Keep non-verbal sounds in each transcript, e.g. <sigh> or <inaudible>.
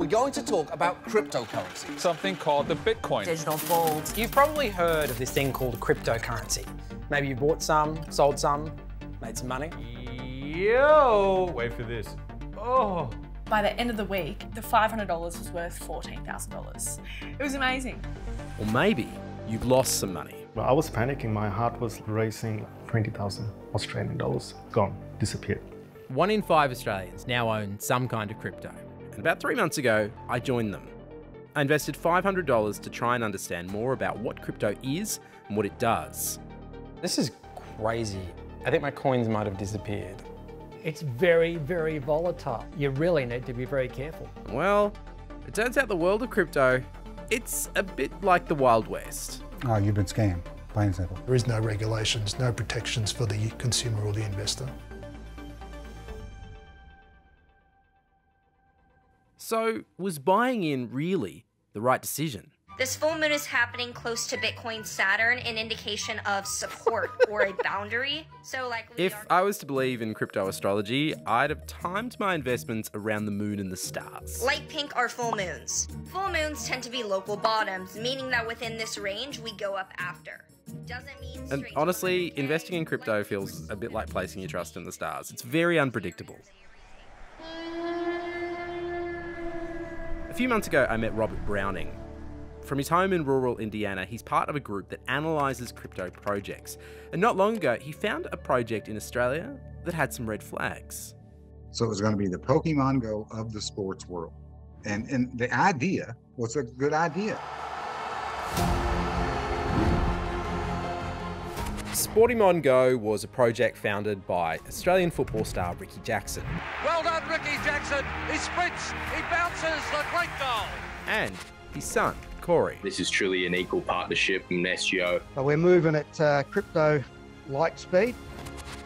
we're going to talk about cryptocurrency. Something called the Bitcoin. Digital gold. You've probably heard of this thing called cryptocurrency. Maybe you bought some, sold some, made some money. Yo! Wait for this. Oh. By the end of the week, the $500 was worth $14,000. It was amazing. Or maybe you've lost some money. Well, I was panicking. My heart was racing. 20,000 Australian dollars gone, disappeared. One in five Australians now own some kind of crypto. And about three months ago, I joined them. I invested $500 to try and understand more about what crypto is and what it does. This is crazy. I think my coins might have disappeared. It's very, very volatile. You really need to be very careful. Well, it turns out the world of crypto, it's a bit like the Wild West. Oh, you've been scammed, plain and simple. There is no regulations, no protections for the consumer or the investor. So, was buying in really the right decision? This full moon is happening close to Bitcoin Saturn, an indication of support <laughs> or a boundary. So, like, if I was to believe in crypto astrology, I'd have timed my investments around the moon and the stars. Light pink are full moons. Full moons tend to be local bottoms, meaning that within this range, we go up after. Doesn't mean. And honestly, investing in crypto feels a bit like placing your trust in the stars. It's very unpredictable. Few months ago, I met Robert Browning. From his home in rural Indiana, he's part of a group that analyses crypto projects. And not long ago, he found a project in Australia that had some red flags. So it was going to be the Pokemon Go of the sports world. And, and the idea was a good idea. Sportimon Go was a project founded by Australian football star Ricky Jackson. Well done, Ricky Jackson. He sprints, he bounces, a great goal. And his son, Corey. This is truly an equal partnership and SGO. But we're moving at uh, crypto light speed.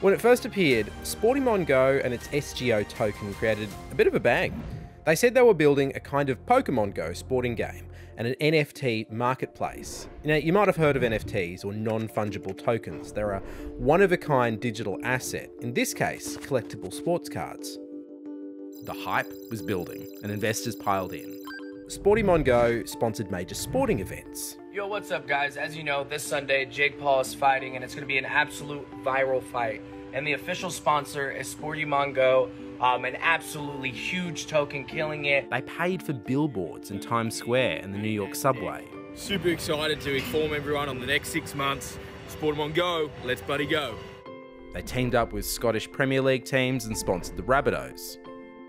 When it first appeared, Sportimon Go and its SGO token created a bit of a bang. They said they were building a kind of Pokemon Go sporting game and an NFT marketplace. Now, you might have heard of NFTs or non fungible tokens. They're a one of a kind digital asset, in this case, collectible sports cards. The hype was building and investors piled in. Sportimon Go sponsored major sporting events. Yo, what's up, guys? As you know, this Sunday, Jake Paul is fighting, and it's going to be an absolute viral fight. And the official sponsor is Sportimon Go, um, an absolutely huge token killing it. They paid for billboards in Times Square and the New York subway. Super excited to inform everyone on the next six months. Sportimon Go, let's buddy go. They teamed up with Scottish Premier League teams and sponsored the Rabbitohs.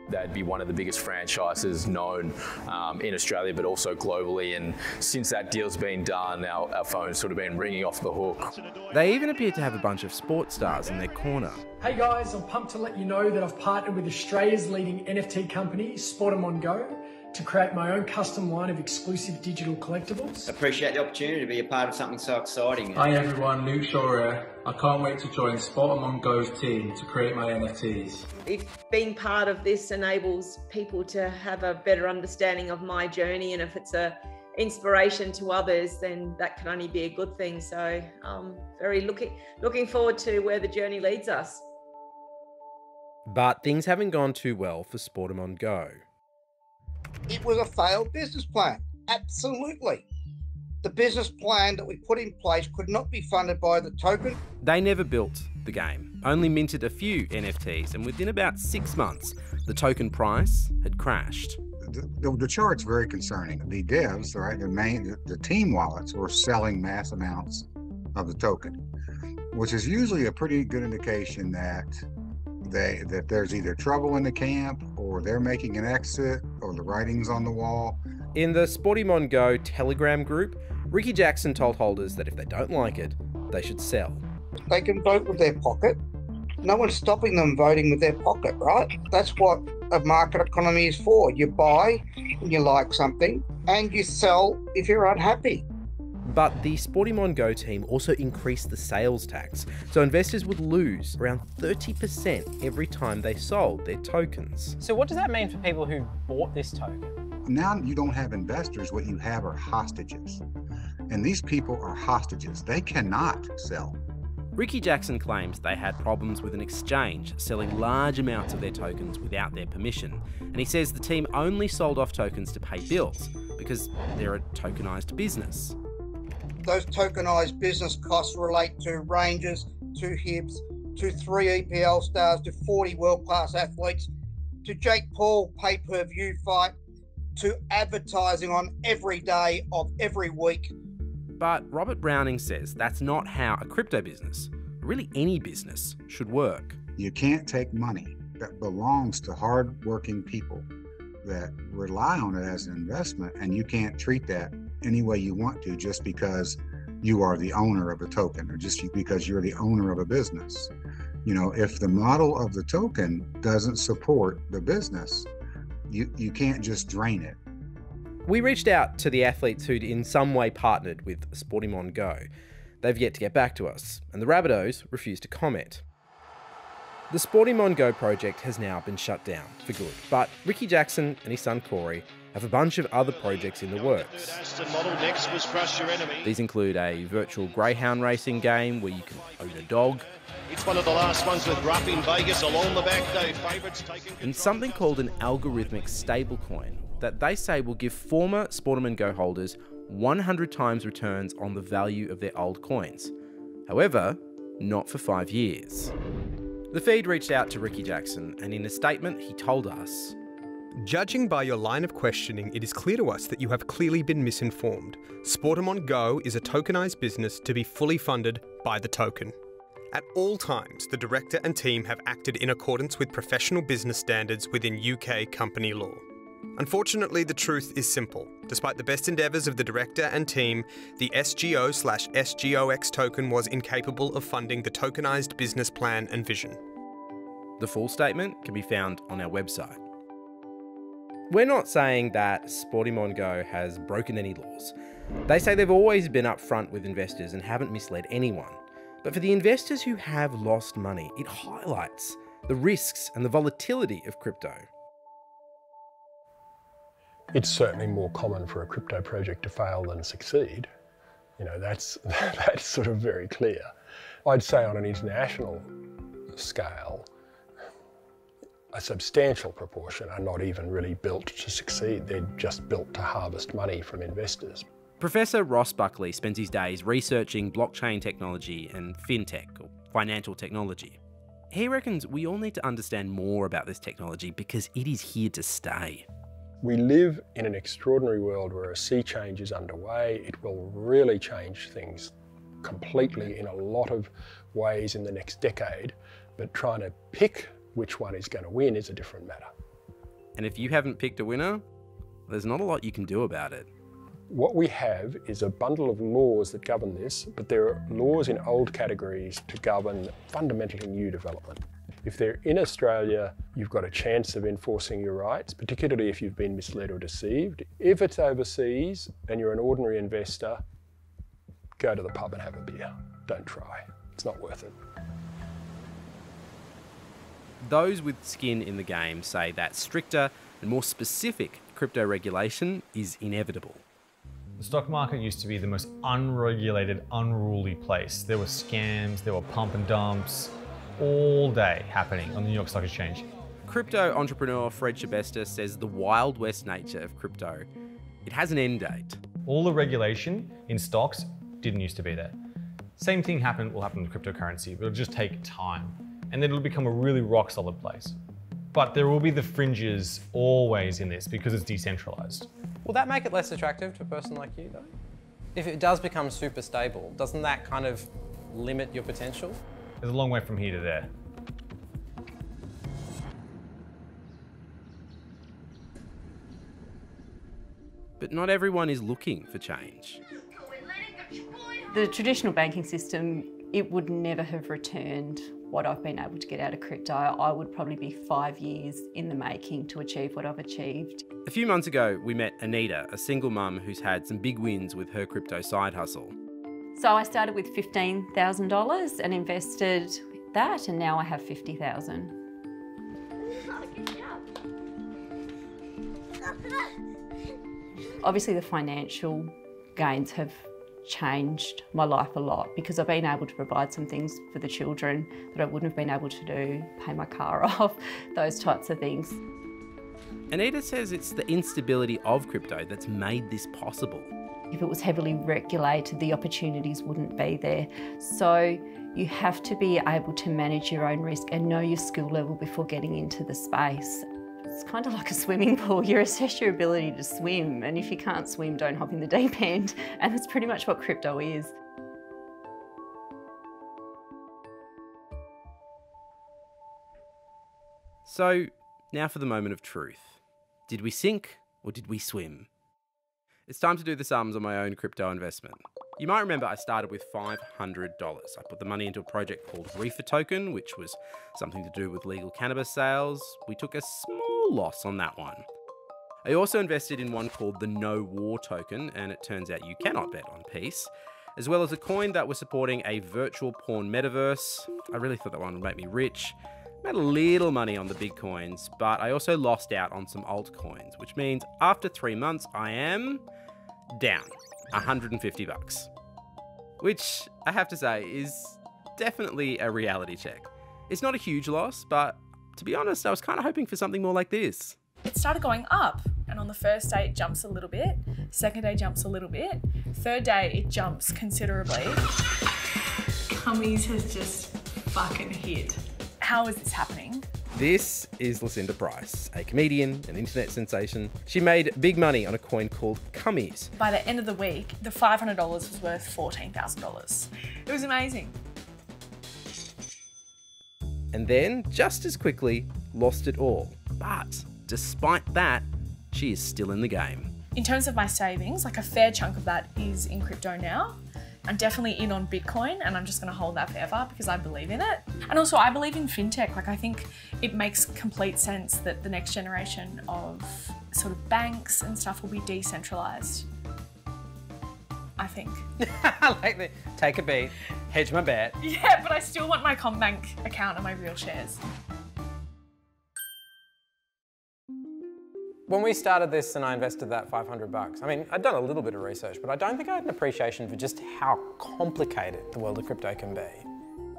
They'd be one of the biggest franchises known um, in Australia, but also globally. And since that deal's been done, our, our phone's sort of been ringing off the hook. They even appear to have a bunch of sports stars in their corner. Hey guys, I'm pumped to let you know that I've partnered with Australia's leading NFT company, Sportimon Go, to create my own custom line of exclusive digital collectibles. Appreciate the opportunity to be a part of something so exciting. Hi everyone, Luke Shaw I can't wait to join Sportimon Go's team to create my NFTs. If being part of this enables people to have a better understanding of my journey and if it's a inspiration to others, then that can only be a good thing. So I'm very looking looking forward to where the journey leads us. But things haven't gone too well for Sportimon Go. It was a failed business plan. Absolutely. The business plan that we put in place could not be funded by the token. They never built the game, only minted a few NFTs, and within about six months, the token price had crashed. The, the, the chart's very concerning. The devs, right, the main, the, the team wallets were selling mass amounts of the token, which is usually a pretty good indication that they that there's either trouble in the camp or they're making an exit or the writing's on the wall. In the Sportimon Go Telegram group, Ricky Jackson told holders that if they don't like it, they should sell. They can vote with their pocket. No one's stopping them voting with their pocket, right? That's what a market economy is for. You buy when you like something and you sell if you're unhappy. But the Sportimon Go team also increased the sales tax, so investors would lose around 30% every time they sold their tokens. So, what does that mean for people who bought this token? Now you don't have investors, what you have are hostages. And these people are hostages. They cannot sell. Ricky Jackson claims they had problems with an exchange selling large amounts of their tokens without their permission, and he says the team only sold off tokens to pay bills because they're a tokenised business. Those tokenised business costs relate to Rangers, to Hibs, to three EPL stars, to 40 world class athletes, to Jake Paul pay per view fight, to advertising on every day of every week. But Robert Browning says that's not how a crypto business, really any business, should work. You can't take money that belongs to hardworking people that rely on it as an investment, and you can't treat that any way you want to just because you are the owner of a token or just because you're the owner of a business. You know, if the model of the token doesn't support the business, you, you can't just drain it. We reached out to the athletes who'd in some way partnered with Sportimon Go. They've yet to get back to us, and the Rabbitohs refused to comment. The Sportimon Go project has now been shut down for good, but Ricky Jackson and his son Corey have a bunch of other projects in the works. These include a virtual greyhound racing game where you can own a dog. It's one of the last ones with Rupp in Vegas along the back day. Favourites taken. And something called an algorithmic stablecoin that they say will give former Sportimon Go holders 100 times returns on the value of their old coins. However, not for five years. The feed reached out to Ricky Jackson, and in a statement, he told us Judging by your line of questioning, it is clear to us that you have clearly been misinformed. Sportimon Go is a tokenised business to be fully funded by the token. At all times, the director and team have acted in accordance with professional business standards within UK company law. Unfortunately, the truth is simple. Despite the best endeavours of the director and team, the SGO slash SGOX token was incapable of funding the tokenised business plan and vision. The full statement can be found on our website. We're not saying that Sportimon Go has broken any laws. They say they've always been upfront with investors and haven't misled anyone. But for the investors who have lost money, it highlights the risks and the volatility of crypto. It's certainly more common for a crypto project to fail than succeed. You know, that's, <laughs> that's sort of very clear. I'd say on an international scale, a substantial proportion are not even really built to succeed. They're just built to harvest money from investors. Professor Ross Buckley spends his days researching blockchain technology and fintech, or financial technology. He reckons we all need to understand more about this technology because it is here to stay. We live in an extraordinary world where a sea change is underway. It will really change things completely in a lot of ways in the next decade, but trying to pick which one is going to win is a different matter. And if you haven't picked a winner, there's not a lot you can do about it. What we have is a bundle of laws that govern this, but there are laws in old categories to govern fundamentally new development. If they're in Australia, you've got a chance of enforcing your rights, particularly if you've been misled or deceived. If it's overseas and you're an ordinary investor, go to the pub and have a beer. Don't try. It's not worth it. Those with skin in the game say that stricter and more specific crypto regulation is inevitable. The stock market used to be the most unregulated, unruly place. There were scams, there were pump and dumps, all day happening on the New York Stock Exchange. Crypto entrepreneur Fred Schebesta says the wild west nature of crypto, it has an end date. All the regulation in stocks didn't used to be there. Same thing happen will happen with cryptocurrency, but it'll just take time. And then it'll become a really rock solid place. But there will be the fringes always in this because it's decentralized. Will that make it less attractive to a person like you, though? If it does become super stable, doesn't that kind of limit your potential? There's a long way from here to there. But not everyone is looking for change. The traditional banking system, it would never have returned what I've been able to get out of crypto. I would probably be five years in the making to achieve what I've achieved. A few months ago, we met Anita, a single mum who's had some big wins with her crypto side hustle. So I started with $15,000 and invested that, and now I have 50,000. Obviously, the financial gains have changed my life a lot because I've been able to provide some things for the children that I wouldn't have been able to do, pay my car <laughs> off, those types of things. Anita says it's the instability of crypto that's made this possible. If it was heavily regulated, the opportunities wouldn't be there. So you have to be able to manage your own risk and know your skill level before getting into the space. It's kind of like a swimming <laughs> pool. You assess your ability to swim, and if you can't swim, don't hop in the deep end. <laughs> And that's pretty much what crypto is. So, now for the moment of truth. Did we sink or did we swim? It's time to do the sums on my own crypto investment. You might remember I started with $500. I put the money into a project called Reefer Token, which was something to do with legal cannabis sales. We took a small loss on that one. I also invested in one called the No War Token, and it turns out you cannot bet on peace, as well as a coin that was supporting a virtual porn metaverse. I really thought that one would make me rich. I made a little money on the big coins, but I also lost out on some altcoins, which means after three months I am down 150 bucks. Which I have to say is definitely a reality check. It's not a huge loss, but to be honest, I was kind of hoping for something more like this. It started going up, and on the first day it jumps a little bit, second day jumps a little bit, third day it jumps considerably. Cummies has just fucking hit. How is this happening? This is Lucinda Price, a comedian, an internet sensation. She made big money on a coin called Cummies. By the end of the week, the $500 was worth $14,000. It was amazing. And then, just as quickly, lost it all. But despite that, she is still in the game. In terms of my savings, like a fair chunk of that is in crypto now. I'm definitely in on Bitcoin and I'm just going to hold that forever because I believe in it. And also, I believe in fintech. Like, I think it makes complete sense that the next generation of sort of banks and stuff will be decentralized. I think. <laughs> I like the take a beat, hedge my bet. <laughs> Yeah, but I still want my CommBank account and my real shares. When we started this and I invested that 500 bucks, I mean, I'd done a little bit of research, but I don't think I had an appreciation for just how complicated the world of crypto can be.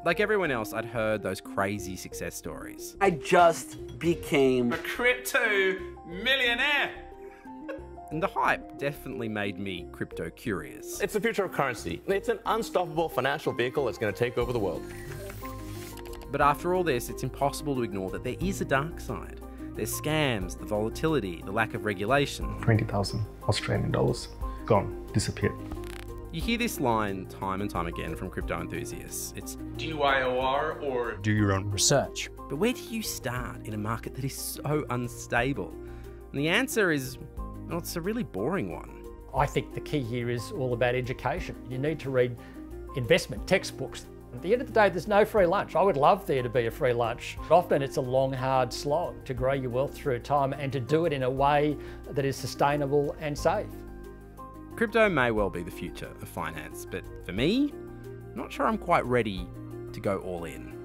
Like everyone else, I'd heard those crazy success stories. I just became a crypto millionaire. <laughs> And the hype definitely made me crypto curious. It's the future of currency. It's an unstoppable financial vehicle that's going to take over the world. But after all this, it's impossible to ignore that there is a dark side. There's scams, the volatility, the lack of regulation. 20,000 Australian dollars gone, disappeared. You hear this line time and time again from crypto enthusiasts. It's DYOR or do your own research. But where do you start in a market that is so unstable? And the answer is, well, it's a really boring one. I think the key here is all about education. You need to read investment textbooks at the end of the day, there's no free lunch. I would love there to be a free lunch. But often it's a long, hard slog to grow your wealth through time and to do it in a way that is sustainable and safe. Crypto may well be the future of finance, but for me, I'm not sure I'm quite ready to go all in.